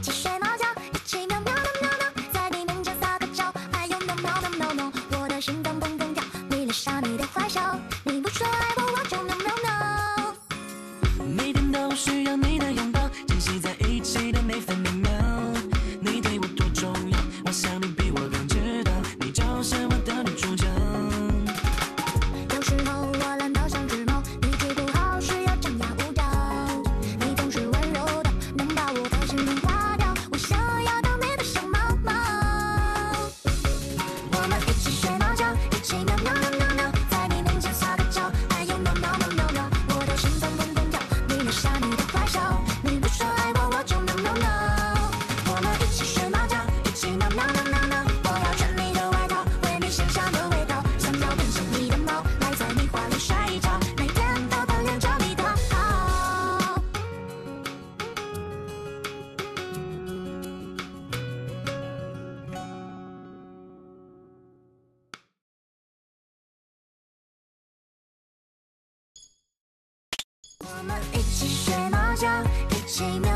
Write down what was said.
一起学猫叫一起喵喵喵喵喵在你面前撒个娇哎呦喵喵喵喵喵我的心脏砰砰跳迷恋上你的坏笑你不说爱我我就喵喵喵每天都需要你的拥抱珍惜在一起的每分每秒。你对我多重要我想你比我更知道你就是我我们一起学猫叫，一起喵